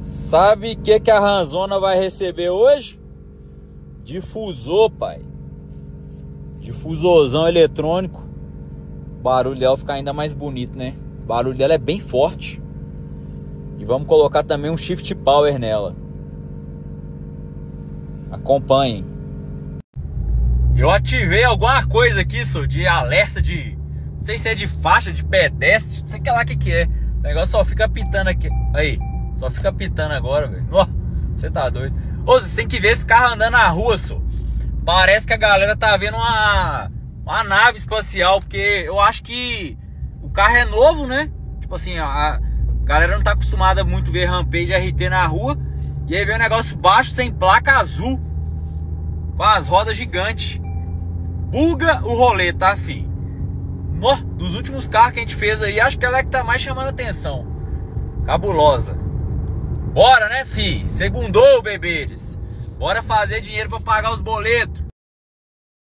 Sabe o que, que a Ranzona vai receber hoje? Difusor, pai. Difusorzão eletrônico. O barulho dela ficar ainda mais bonito, né? O barulho dela é bem forte. E vamos colocar também um shift power nela. Acompanhem. Eu ativei alguma coisa aqui, só de alerta de. Não sei se é de faixa, de pedestre, não sei que lá que, que é. O negócio só fica pitando aqui. Aí, só fica pitando agora, velho. Você tá doido. Ô, você tem que ver esse carro andando na rua, só. Parece que a galera tá vendo uma, uma nave espacial, porque eu acho que o carro é novo, né? Tipo assim, a galera não tá acostumada muito a ver Rampage RT na rua. E aí vem um negócio baixo, sem placa azul, com as rodas gigantes. Buga o rolê, tá, fi? Dos últimos carros que a gente fez aí, acho que ela é que tá mais chamando atenção. Cabulosa. Bora, né, fi? Segundou, bebês. Bora fazer dinheiro para pagar os boletos.